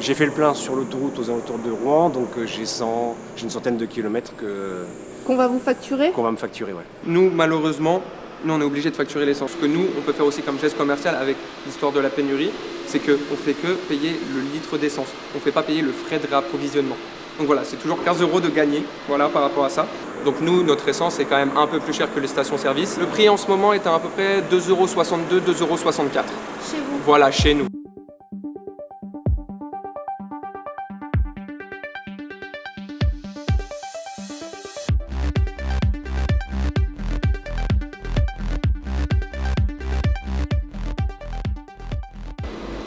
J'ai fait le plein sur l'autoroute aux alentours de Rouen, donc euh, j'ai 100 j'ai une centaine de kilomètres que- Qu'on va vous facturer qu'on va me facturer. Ouais. Nous, malheureusement, nous, on est obligé de facturer l'essence. Ce que nous, on peut faire aussi comme geste commercial avec l'histoire de la pénurie, c'est qu'on fait que payer le litre d'essence. On ne fait pas payer le frais de réapprovisionnement. Donc voilà, c'est toujours 15 euros de gagner voilà, par rapport à ça. Donc nous, notre essence est quand même un peu plus chère que les stations-service. Le prix en ce moment est à, à peu près 2,62 euros, 2,64 euros. Chez vous. Voilà, chez nous.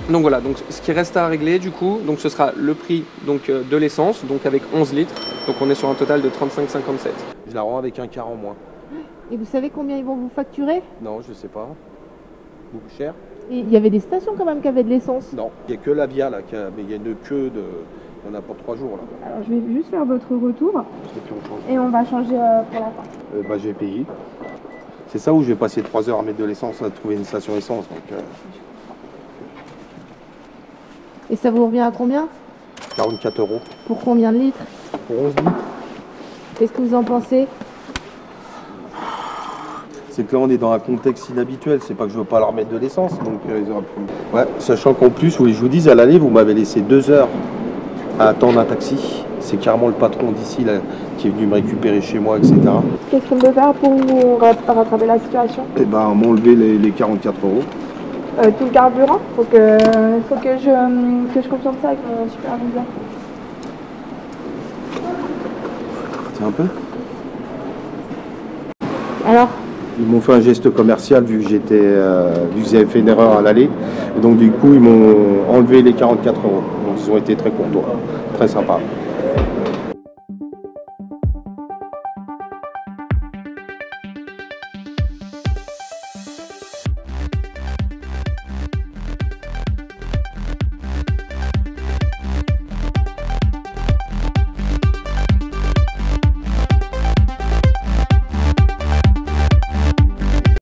Donc voilà, donc ce qui reste à régler du coup, donc ce sera le prix donc, euh, de l'essence, donc avec 11 litres. Donc on est sur un total de 35,57. Je la rends avec un quart en moins. Et vous savez combien ils vont vous facturer? Non, je sais pas. Beaucoup cher Et Il y avait des stations quand même qui avaient de l'essence? Non. Il n'y a que la Via là, qui a- mais il y a une queue de. On a pour trois jours là. Alors je vais juste faire votre retour Et puis on change. et on va changer euh, pour la fin. Euh, bah, j'ai payé. C'est ça où je vais passer trois heures à mettre de l'essence, à trouver une station essence. Donc euh, Et ça vous revient à combien 44 euros. Pour combien de litres Pour 11 litres. Qu'est-ce que vous en pensez C'est que là on est dans un contexte inhabituel. C'est pas que je veux pas leur mettre de l'essence. Donc euh, ils auraient pu- Ouais, sachant qu'en plus, vous- je vous dis, à l'aller, vous m'avez laissé deux heures à attendre un taxi. C'est carrément le patron d'ici là qui est venu me récupérer chez moi, etc. Qu'est-ce qu'on peut faire pour ra- rattraper la situation Et ben m'enlever les, les 44 euros. Euh, Tout le carburant Faut que, faut que, je, que je confirme ça avec mon superviseur. Tiens un peu. Alors? Ils m'ont fait un geste commercial vu que j'étais, euh, vu fait une erreur à l'aller. Et donc du coup, ils m'ont enlevé les 44 euros. Donc ils ont été très contents, très sympas.